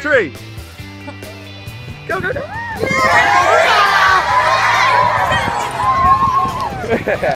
tree. Go, go, go.